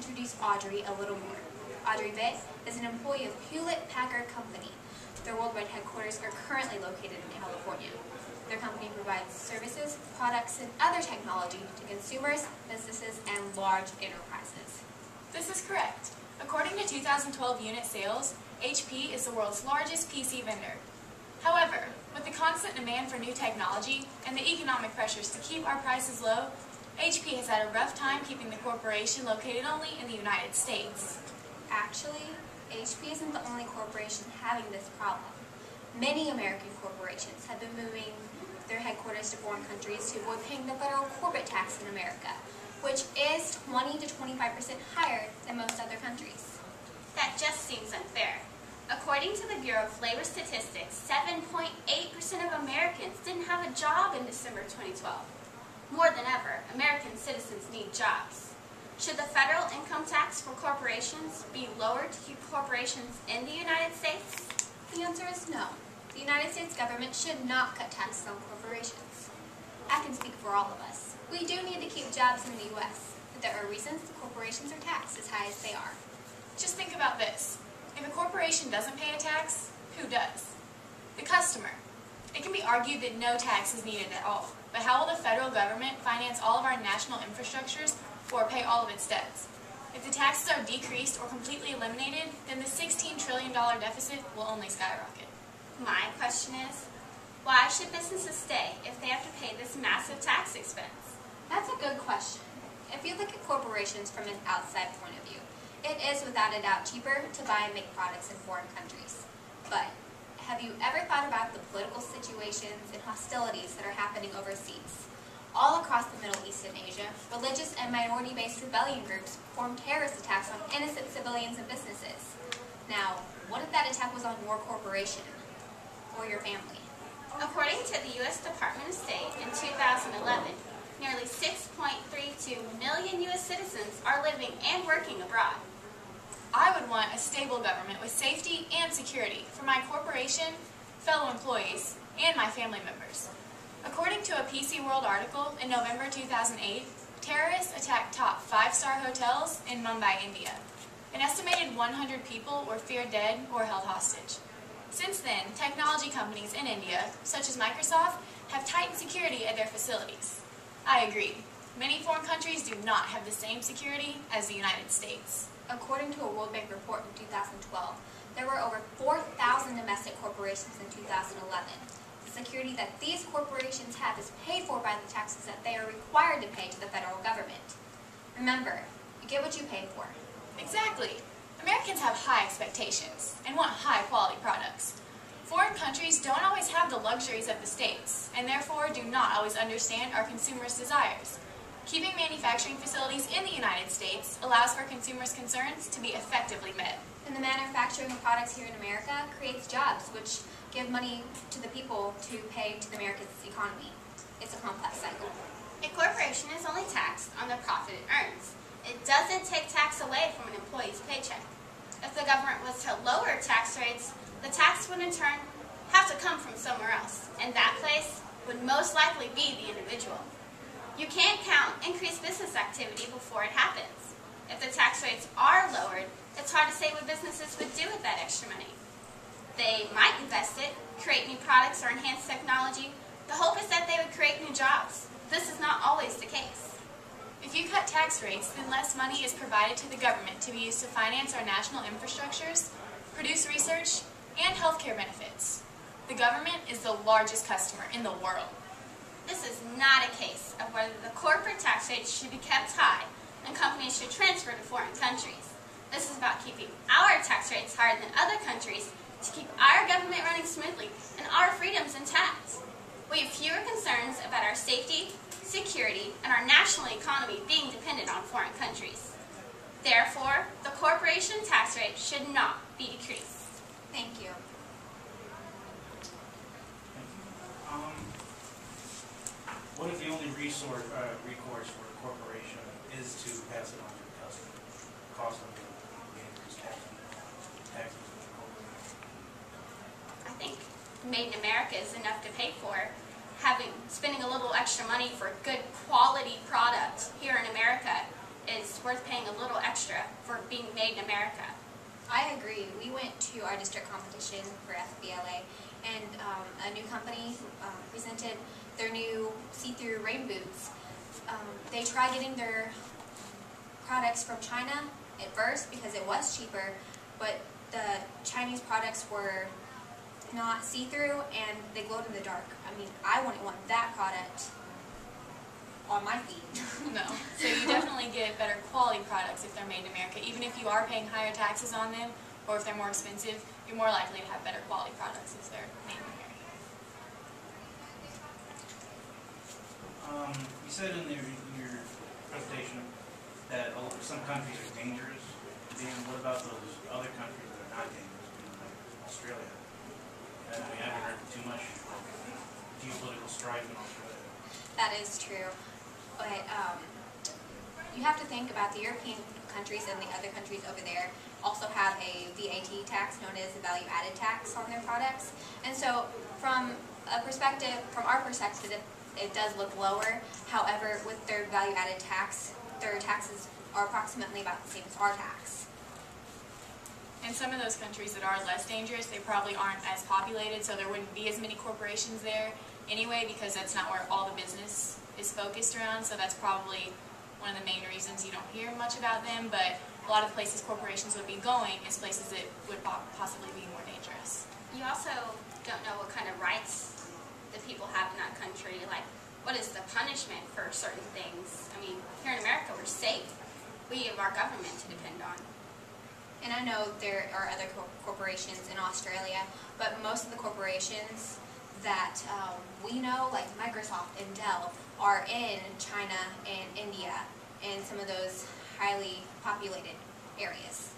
introduce Audrey a little more. Audrey Vitt is an employee of Hewlett-Packard Company. Their worldwide headquarters are currently located in California. Their company provides services, products, and other technology to consumers, businesses, and large enterprises. This is correct. According to 2012 unit sales, HP is the world's largest PC vendor. However, with the constant demand for new technology and the economic pressures to keep our prices low, HP has had a rough time keeping the corporation located only in the United States. Actually, HP isn't the only corporation having this problem. Many American corporations have been moving their headquarters to foreign countries to avoid paying the federal corporate tax in America, which is 20 to 25% higher than most other countries. That just seems unfair. According to the Bureau of Labor Statistics, 7.8% of Americans didn't have a job in December 2012. More than ever, American citizens need jobs. Should the federal income tax for corporations be lowered to keep corporations in the United States? The answer is no. The United States government should not cut taxes on corporations. I can speak for all of us. We do need to keep jobs in the U.S., but there are reasons the corporations are taxed as high as they are. Just think about this. If a corporation doesn't pay a tax, who does? The customer. It can be argued that no tax is needed at all. But how will the federal government finance all of our national infrastructures or pay all of its debts? If the taxes are decreased or completely eliminated, then the $16 trillion deficit will only skyrocket. My question is, why should businesses stay if they have to pay this massive tax expense? That's a good question. If you look at corporations from an outside point of view, it is without a doubt cheaper to buy and make products in foreign countries. But have you ever thought about the political situations and hostilities that are happening overseas? All across the Middle East and Asia, religious and minority-based rebellion groups perform terrorist attacks on innocent civilians and businesses. Now, what if that attack was on your corporation or your family? According to the U.S. Department of State in 2011, nearly 6.32 million U.S. citizens are living and working abroad. I would want a stable government with safety and security for my corporation, fellow employees, and my family members. According to a PC World article in November 2008, terrorists attacked top five-star hotels in Mumbai, India. An estimated 100 people were feared dead or held hostage. Since then, technology companies in India, such as Microsoft, have tightened security at their facilities. I agree. Many foreign countries do not have the same security as the United States. According to a World Bank report in 2012, there were over 4,000 domestic corporations in 2011. The security that these corporations have is paid for by the taxes that they are required to pay to the federal government. Remember, you get what you pay for. Exactly. Americans have high expectations and want high quality products. Foreign countries don't always have the luxuries of the States, and therefore do not always understand our consumers' desires. Keeping manufacturing facilities in the United States allows for consumers' concerns to be effectively met. And the manufacturing of products here in America creates jobs, which give money to the people to pay to the America's economy. It's a complex cycle. A corporation is only taxed on the profit it earns. It doesn't take tax away from an employee's paycheck. If the government was to lower tax rates, the tax would in turn have to come from somewhere else, and that place would most likely be the individual. You can't count increased business activity before it happens. If the tax rates are lowered, it's hard to say what businesses would do with that extra money. They might invest it, create new products or enhance technology. The hope is that they would create new jobs. This is not always the case. If you cut tax rates, then less money is provided to the government to be used to finance our national infrastructures, produce research, and healthcare benefits. The government is the largest customer in the world. This is not a case of whether the corporate tax rates should be kept high and companies should transfer to foreign countries. This is about keeping our tax rates higher than other countries to keep our government running smoothly and our freedoms intact. We have fewer concerns about our safety, security, and our national economy being dependent on foreign countries. Therefore, the corporation tax rate should not be decreased. Thank you. What if the only resource, uh, recourse for a corporation is to pass it on to the customer? Cost of the the increased tax, taxes of the corporation. I think Made in America is enough to pay for. Having spending a little extra money for good quality product here in America is worth paying a little extra for being made in America. I agree. We went to our district competition for FBLA, and um, a new company um, presented their new see-through rain boots. Um, they tried getting their products from China at first because it was cheaper, but the Chinese products were not see-through and they glowed in the dark. I mean, I wouldn't want that product on my feet. No. So you definitely get better quality products if they're made in America. Even if you are paying higher taxes on them, or if they're more expensive, you're more likely to have better quality products if they're made in America. Um, you said in your, in your presentation that some countries are dangerous. Dan, what about those other countries that are not dangerous, like Australia? Uh, we haven't heard too much geopolitical strife in Australia. That is true. But um, you have to think about the European countries and the other countries over there also have a VAT tax known as a value added tax on their products. And so from a perspective, from our perspective, it, it does look lower. However, with their value added tax, their taxes are approximately about the same as our tax. In some of those countries that are less dangerous, they probably aren't as populated, so there wouldn't be as many corporations there anyway, because that's not where all the business is focused around. So that's probably one of the main reasons you don't hear much about them. But a lot of places corporations would be going is places that would possibly be more dangerous. You also don't know what kind of rights the people have in that country. Like, what is the punishment for certain things? I mean, here in America, we're safe. We have our government to depend on. And I know there are other co- corporations in Australia, but most of the corporations that um, we know, like Microsoft and Dell, are in China and India and some of those highly populated areas.